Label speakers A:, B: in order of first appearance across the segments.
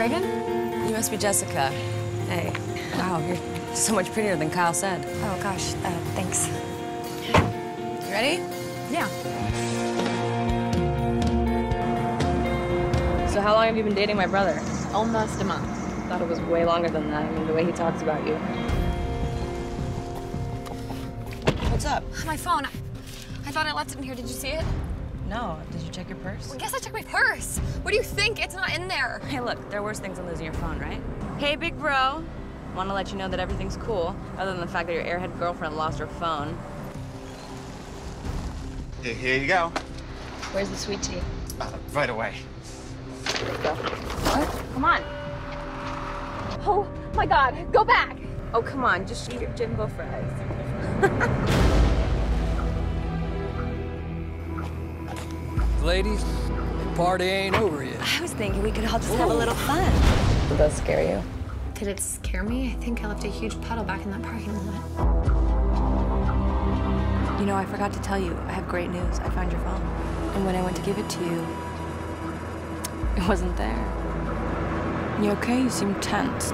A: Reagan?
B: You must be Jessica. Hey, wow, you're so much prettier than Kyle said.
A: Oh, gosh, uh, thanks.
B: You ready?
A: Yeah.
B: So how long have you been dating my brother?
C: Almost a month.
B: Thought it was way longer than that. I mean, the way he talks about you. What's up?
A: My phone. I thought I left it in here. Did you see it?
B: No. Did you check your purse?
A: I guess I checked my purse. What do you think? It's not in there.
B: Hey, look, there are worse things than losing your phone, right? Hey, big bro. Want to let you know that everything's cool, other than the fact that your airhead girlfriend lost her phone.
D: Here, here you go.
B: Where's the sweet tea?
D: Uh, right away.
B: Go.
A: What? Come on. Oh, my God. Go back.
B: Oh, come on, just eat your Jimbo fries.
E: Ladies, the party ain't over yet.
B: I was thinking we could all just have a little fun. Did that scare you?
A: Did it scare me? I think I left a huge puddle back in that parking lot.
F: You know, I forgot to tell you, I have great news. I found your phone. And when I went to give it to you, it wasn't there. You okay? You seem tense.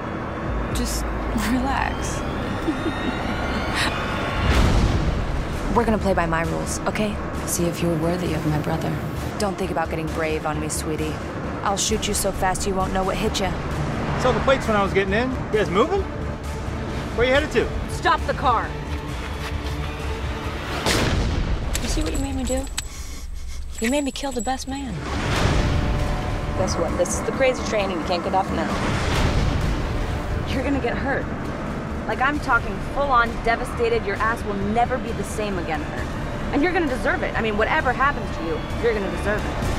F: Just relax.
B: We're gonna play by my rules, okay? See if you're worthy of my brother. Don't think about getting brave on me, sweetie. I'll shoot you so fast you won't know what hit you.
G: Saw the plates when I was getting in. You guys moving? Where you headed to?
B: Stop the car!
F: You see what you made me do? You made me kill the best man.
B: Guess what? This is the crazy train and you can't get off now. You're gonna get hurt. Like I'm talking full on devastated, your ass will never be the same again hurt. And you're gonna deserve it. I mean, whatever happens to you, you're gonna deserve it.